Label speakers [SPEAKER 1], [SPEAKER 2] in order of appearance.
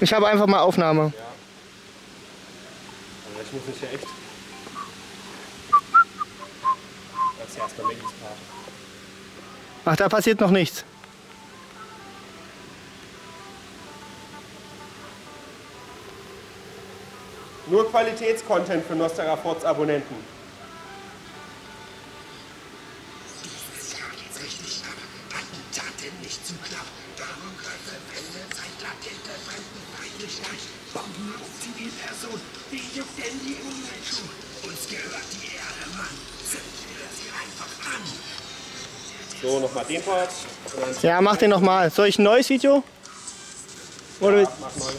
[SPEAKER 1] Ich habe einfach mal Aufnahme.
[SPEAKER 2] Aber ich muss mich ja echt. Das ist erstmal Part.
[SPEAKER 1] Ach, da passiert noch nichts.
[SPEAKER 2] Nur Qualitätscontent für Nosteraforts Abonnenten.
[SPEAKER 3] Dieses Jahr geht's richtig ab. Attentate nicht zu knapp. Drogengriffe, Wände, Zeitlatente, Fremdenfeindlichkeit. Bomben auf Zivilperson. Wie juckt denn die Umweltschuh? Uns gehört die Erde, Mann. Zünden wir sie einfach an.
[SPEAKER 2] So, nochmal den Part.
[SPEAKER 1] Ja, mach den nochmal. Soll ich ein neues Video? Oder
[SPEAKER 2] mach neu.